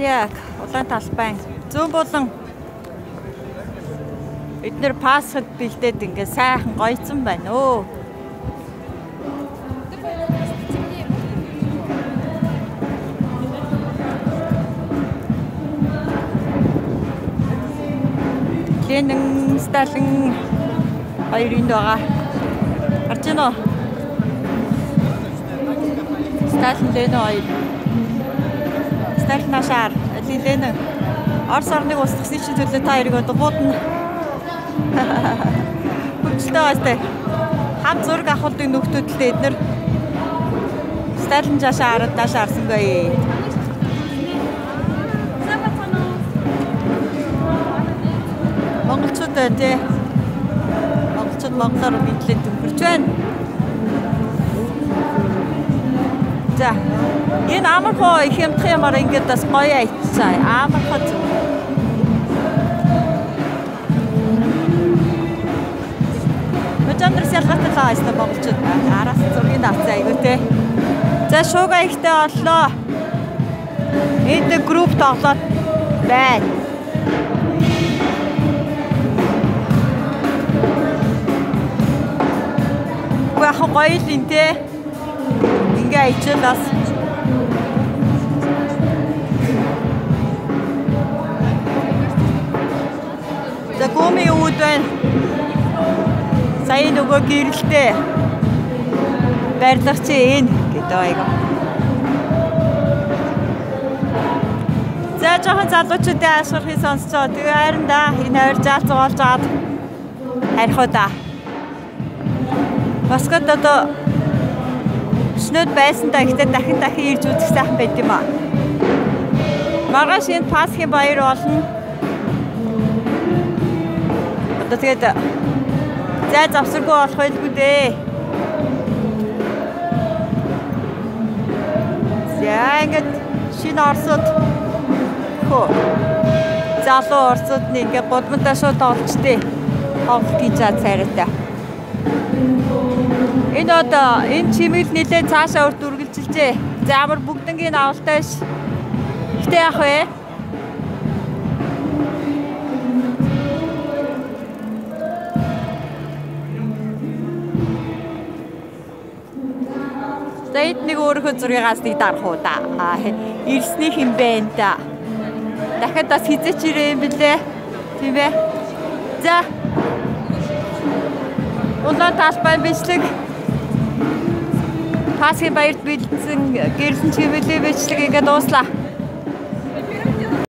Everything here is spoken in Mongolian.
Яг улаан талбай зүүн болон эднэр пасхад бэлдээд ингээ сайхан гойцсон байна өө. Ленин Сталин хоёр энд байгаа. Байна уу? Сталин Ленин хоёр. Сталин нашаар Ленин Орос орныг устгахын чинь төлөө та хоёрыг одоо буудна. Хүчтэй бастай. Хам зураг авахдаг нөхдөөдөлтэй эднэр Сталин жашаа хараад даашаа арсангүй. Монголчууд байна тий. Монголчууд монголоор мэдлээд өнгөрч байна. За. Энэ амархоо юмдах юмар ингээд бас гоё айцсан. Амархоо. Өчигдөр ялгаатай лаастай монголчууд араас зургийг авсан айгу тий. За шууга ихтэй оллоо. Энд групп тоглоод байна. яг гоё л юм те. Ингээ ичээл бас За гуми үүд байна. Сая нөгөө гэрэлтэй барилга чи энэ гэдэг айгаа. За жоохон залуучуудын ашиглахыг сонсцоо. Тэгээ харин да энэ хоёр жаал зугаалж аваад харих уу да. Москвад одоо шнөд байсандаа ихтэй дахин дахин ирж үзэх сайхан байд юм аа. Маргааш энэ Пасхын баяр болно. Одоо тэгээд зай завсаргүй болох байлгүй дээ. За ингээд шинэ Оросод хөө залуу Оросод нэг бодмонтой шууд олчтээ. Тоглох гэж цайраатай. Энэ одоо энэ чимэл нилээ цаашаа урд үргэлжилжээ. За амар бүгднгийн авалтай ш. Гэтэ яах вэ? Зэйд нэг өөрийнхөө зургаас нэг дарах уу да. Ирсний хин бэ энэ да. Дахиад бас хизээч ирээ юм бэлээ. Тийм ээ. За. Улаан талбай бичлэг Пасхи баярт бэлдсэн гэрэлэн чимэлийн бичлэг ингээд дууслаа.